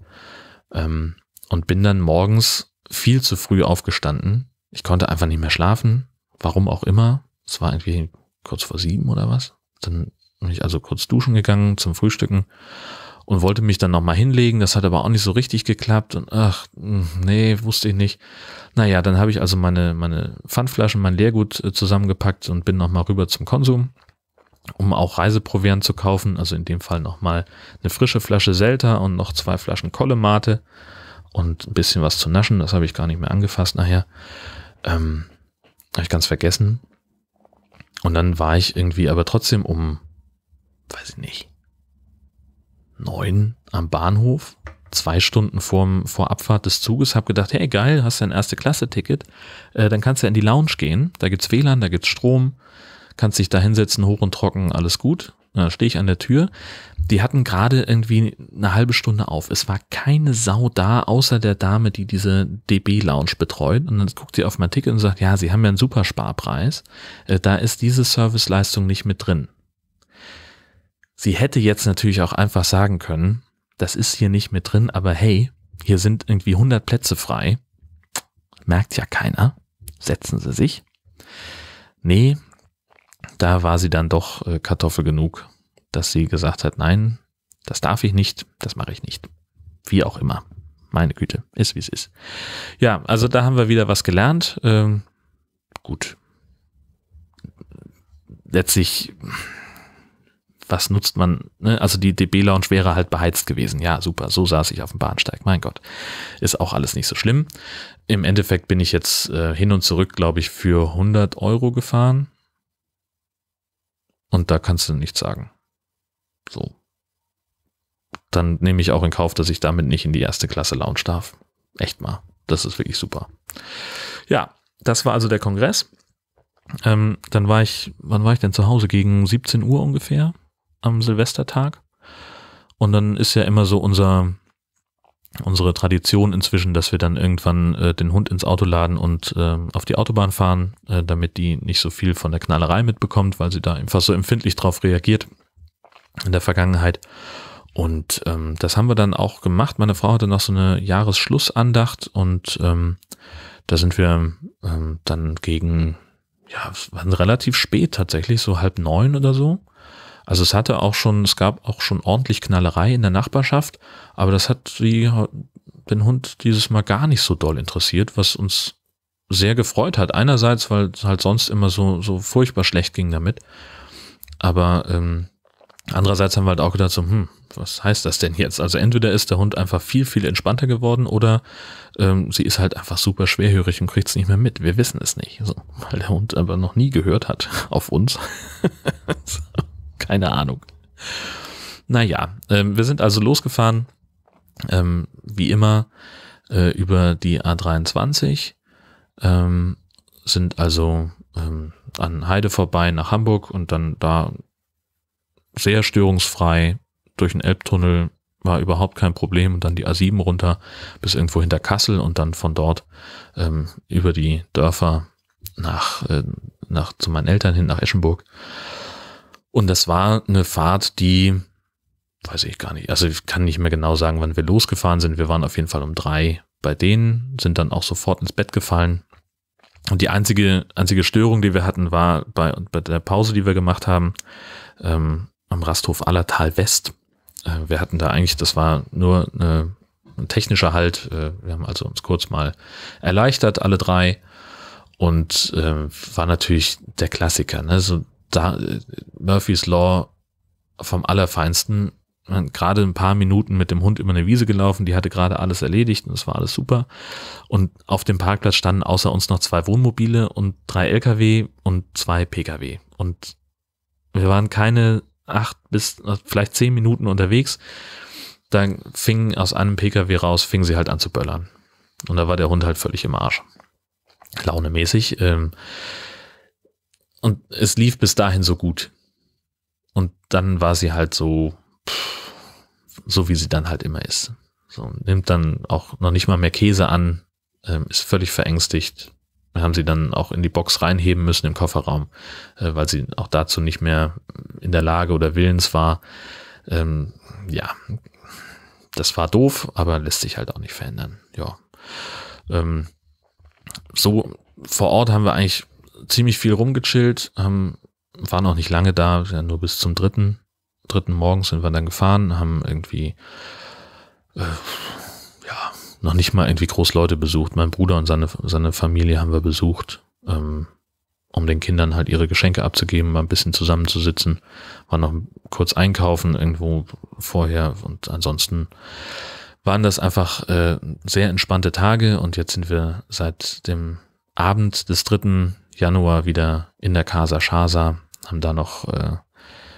Ähm, und bin dann morgens viel zu früh aufgestanden. Ich konnte einfach nicht mehr schlafen, warum auch immer. Es war irgendwie kurz vor sieben oder was. Dann bin ich also kurz duschen gegangen zum Frühstücken und wollte mich dann nochmal hinlegen. Das hat aber auch nicht so richtig geklappt und ach, hm, nee, wusste ich nicht. Naja, dann habe ich also meine, meine Pfandflaschen, mein Leergut äh, zusammengepackt und bin nochmal rüber zum Konsum, um auch Reiseproviant zu kaufen. Also in dem Fall nochmal eine frische Flasche Selta und noch zwei Flaschen Kollemate und ein bisschen was zu naschen. Das habe ich gar nicht mehr angefasst nachher. Ähm, habe ich ganz vergessen. Und dann war ich irgendwie aber trotzdem um, weiß ich nicht, neun am Bahnhof, zwei Stunden vorm, vor Abfahrt des Zuges, habe gedacht, hey geil, hast ja ein Erste-Klasse-Ticket, äh, dann kannst du in die Lounge gehen, da gibt's WLAN, da gibt's Strom, kannst dich da hinsetzen, hoch und trocken, alles gut. Da stehe ich an der Tür. Die hatten gerade irgendwie eine halbe Stunde auf. Es war keine Sau da, außer der Dame, die diese DB-Lounge betreut. Und dann guckt sie auf mein Ticket und sagt, ja, sie haben ja einen Supersparpreis. Äh, da ist diese Serviceleistung nicht mit drin. Sie hätte jetzt natürlich auch einfach sagen können, das ist hier nicht mit drin, aber hey, hier sind irgendwie 100 Plätze frei. Merkt ja keiner. Setzen Sie sich. Nee, da war sie dann doch äh, Kartoffel genug, dass sie gesagt hat, nein, das darf ich nicht, das mache ich nicht. Wie auch immer. Meine Güte, ist wie es ist. Ja, also da haben wir wieder was gelernt. Ähm, gut. Letztlich was nutzt man? Ne? Also die DB-Lounge wäre halt beheizt gewesen. Ja, super, so saß ich auf dem Bahnsteig. Mein Gott, ist auch alles nicht so schlimm. Im Endeffekt bin ich jetzt äh, hin und zurück, glaube ich, für 100 Euro gefahren. Und da kannst du nichts sagen. So. dann nehme ich auch in Kauf, dass ich damit nicht in die erste Klasse Lounge darf. Echt mal. Das ist wirklich super. Ja, das war also der Kongress. Ähm, dann war ich, wann war ich denn zu Hause? Gegen 17 Uhr ungefähr am Silvestertag. Und dann ist ja immer so unser, unsere Tradition inzwischen, dass wir dann irgendwann äh, den Hund ins Auto laden und äh, auf die Autobahn fahren, äh, damit die nicht so viel von der Knallerei mitbekommt, weil sie da einfach so empfindlich drauf reagiert in der Vergangenheit. Und ähm, das haben wir dann auch gemacht. Meine Frau hatte noch so eine Jahresschlussandacht und ähm, da sind wir ähm, dann gegen, ja, es war relativ spät tatsächlich, so halb neun oder so. Also es hatte auch schon, es gab auch schon ordentlich Knallerei in der Nachbarschaft, aber das hat sie, den Hund dieses Mal gar nicht so doll interessiert, was uns sehr gefreut hat. Einerseits, weil es halt sonst immer so, so furchtbar schlecht ging damit. Aber ähm, Andererseits haben wir halt auch gedacht, so, hm, was heißt das denn jetzt? Also entweder ist der Hund einfach viel, viel entspannter geworden oder ähm, sie ist halt einfach super schwerhörig und kriegt es nicht mehr mit. Wir wissen es nicht. So, weil der Hund aber noch nie gehört hat auf uns. Keine Ahnung. Naja, ähm, wir sind also losgefahren, ähm, wie immer, äh, über die A23, ähm, sind also ähm, an Heide vorbei nach Hamburg und dann da sehr störungsfrei durch den Elbtunnel war überhaupt kein Problem und dann die A7 runter bis irgendwo hinter Kassel und dann von dort ähm, über die Dörfer nach, äh, nach zu meinen Eltern hin nach Eschenburg. Und das war eine Fahrt, die weiß ich gar nicht. Also ich kann nicht mehr genau sagen, wann wir losgefahren sind. Wir waren auf jeden Fall um drei bei denen, sind dann auch sofort ins Bett gefallen. Und die einzige, einzige Störung, die wir hatten, war bei, bei der Pause, die wir gemacht haben. Ähm, am Rasthof Allertal West. Äh, wir hatten da eigentlich, das war nur eine, ein technischer Halt. Äh, wir haben also uns kurz mal erleichtert, alle drei. Und äh, war natürlich der Klassiker. Ne? So da, Murphy's Law vom Allerfeinsten. Gerade ein paar Minuten mit dem Hund über eine Wiese gelaufen, die hatte gerade alles erledigt und es war alles super. Und auf dem Parkplatz standen außer uns noch zwei Wohnmobile und drei Lkw und zwei Pkw. Und wir waren keine acht bis vielleicht zehn Minuten unterwegs. Dann fing aus einem Pkw raus, fing sie halt an zu böllern. Und da war der Hund halt völlig im Arsch. Launemäßig. Ähm, und es lief bis dahin so gut. Und dann war sie halt so, so wie sie dann halt immer ist. So, nimmt dann auch noch nicht mal mehr Käse an, ähm, ist völlig verängstigt, wir haben sie dann auch in die Box reinheben müssen im Kofferraum, äh, weil sie auch dazu nicht mehr in der Lage oder willens war. Ähm, ja, das war doof, aber lässt sich halt auch nicht verändern. Ja. Ähm, so vor Ort haben wir eigentlich ziemlich viel rumgechillt, haben, waren auch nicht lange da, ja, nur bis zum dritten, dritten Morgens sind wir dann gefahren, haben irgendwie äh, noch nicht mal irgendwie groß Leute besucht. Mein Bruder und seine, seine Familie haben wir besucht, ähm, um den Kindern halt ihre Geschenke abzugeben, mal ein bisschen zusammenzusitzen, war noch kurz einkaufen irgendwo vorher und ansonsten waren das einfach äh, sehr entspannte Tage und jetzt sind wir seit dem Abend des 3. Januar wieder in der Casa Shasa, haben da noch äh,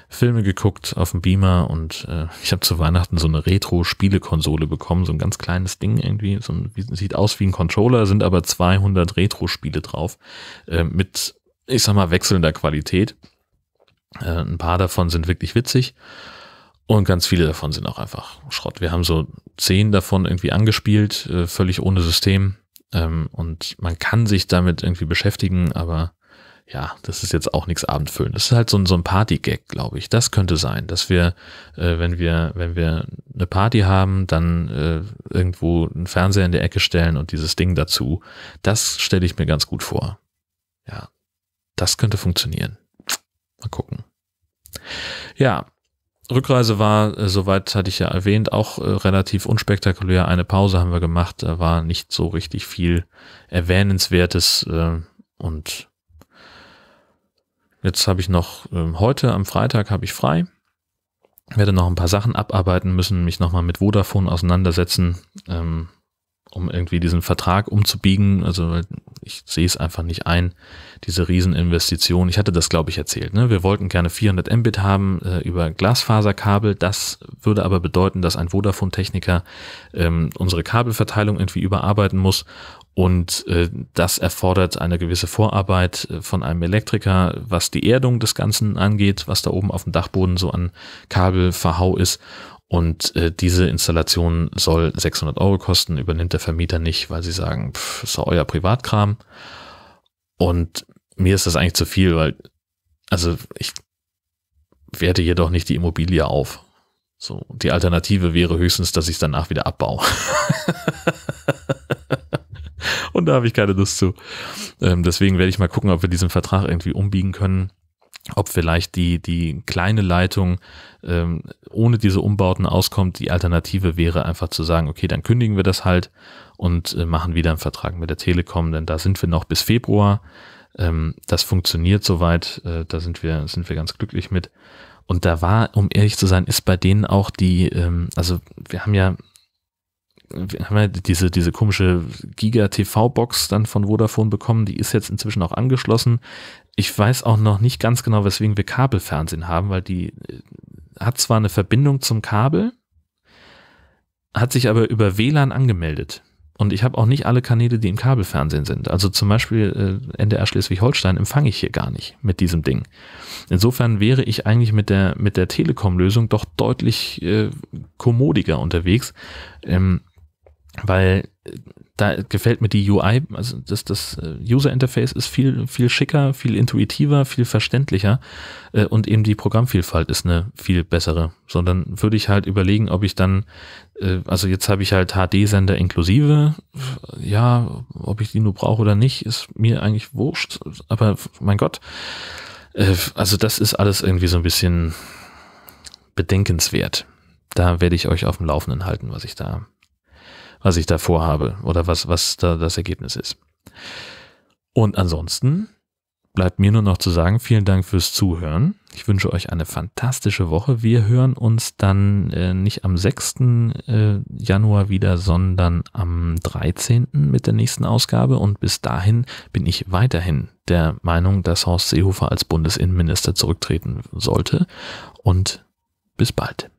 Filme geguckt auf dem Beamer und äh, ich habe zu Weihnachten so eine Retro-Spielekonsole bekommen, so ein ganz kleines Ding irgendwie, so ein, sieht aus wie ein Controller, sind aber 200 Retro-Spiele drauf äh, mit, ich sag mal, wechselnder Qualität. Äh, ein paar davon sind wirklich witzig und ganz viele davon sind auch einfach Schrott. Wir haben so zehn davon irgendwie angespielt, äh, völlig ohne System ähm, und man kann sich damit irgendwie beschäftigen, aber ja, das ist jetzt auch nichts Abendfüllen. Das ist halt so ein, so ein Party-Gag, glaube ich. Das könnte sein, dass wir, äh, wenn wir, wenn wir eine Party haben, dann äh, irgendwo einen Fernseher in der Ecke stellen und dieses Ding dazu. Das stelle ich mir ganz gut vor. Ja, das könnte funktionieren. Mal gucken. Ja, Rückreise war, äh, soweit hatte ich ja erwähnt, auch äh, relativ unspektakulär. Eine Pause haben wir gemacht, da war nicht so richtig viel Erwähnenswertes äh, und Jetzt habe ich noch, äh, heute am Freitag habe ich frei. Werde noch ein paar Sachen abarbeiten müssen, mich nochmal mit Vodafone auseinandersetzen, ähm, um irgendwie diesen Vertrag umzubiegen. Also ich sehe es einfach nicht ein, diese Rieseninvestition. Ich hatte das, glaube ich, erzählt. Ne? Wir wollten gerne 400 Mbit haben äh, über Glasfaserkabel. Das würde aber bedeuten, dass ein Vodafone-Techniker ähm, unsere Kabelverteilung irgendwie überarbeiten muss. Und äh, das erfordert eine gewisse Vorarbeit äh, von einem Elektriker, was die Erdung des Ganzen angeht, was da oben auf dem Dachboden so an Kabelverhau ist. Und äh, diese Installation soll 600 Euro kosten, übernimmt der Vermieter nicht, weil sie sagen, pff, ist doch euer Privatkram. Und mir ist das eigentlich zu viel, weil, also ich werte jedoch nicht die Immobilie auf. So, die Alternative wäre höchstens, dass ich es danach wieder abbaue. Und da habe ich keine Lust zu. Ähm, deswegen werde ich mal gucken, ob wir diesen Vertrag irgendwie umbiegen können. Ob vielleicht die, die kleine Leitung ähm, ohne diese Umbauten auskommt. Die Alternative wäre einfach zu sagen, okay, dann kündigen wir das halt und äh, machen wieder einen Vertrag mit der Telekom, denn da sind wir noch bis Februar. Ähm, das funktioniert soweit, äh, da sind wir, sind wir ganz glücklich mit. Und da war, um ehrlich zu sein, ist bei denen auch die, ähm, also wir haben ja wir haben ja diese, diese komische Giga-TV-Box dann von Vodafone bekommen, die ist jetzt inzwischen auch angeschlossen. Ich weiß auch noch nicht ganz genau, weswegen wir Kabelfernsehen haben, weil die äh, hat zwar eine Verbindung zum Kabel, hat sich aber über WLAN angemeldet. Und ich habe auch nicht alle Kanäle, die im Kabelfernsehen sind. Also zum Beispiel äh, NDR Schleswig-Holstein empfange ich hier gar nicht mit diesem Ding. Insofern wäre ich eigentlich mit der, mit der Telekom-Lösung doch deutlich äh, kommodiger unterwegs. Ähm, weil äh, da gefällt mir die UI, also das, das äh, User Interface ist viel, viel schicker, viel intuitiver, viel verständlicher äh, und eben die Programmvielfalt ist eine viel bessere. Sondern würde ich halt überlegen, ob ich dann, also jetzt habe ich halt HD-Sender inklusive, ja, ob ich die nur brauche oder nicht, ist mir eigentlich wurscht, aber mein Gott, also das ist alles irgendwie so ein bisschen bedenkenswert. Da werde ich euch auf dem Laufenden halten, was ich da was ich da vorhabe oder was, was da das Ergebnis ist. Und ansonsten bleibt mir nur noch zu sagen, vielen Dank fürs Zuhören. Ich wünsche euch eine fantastische Woche. Wir hören uns dann äh, nicht am 6. Äh, Januar wieder, sondern am 13. mit der nächsten Ausgabe. Und bis dahin bin ich weiterhin der Meinung, dass Horst Seehofer als Bundesinnenminister zurücktreten sollte. Und bis bald.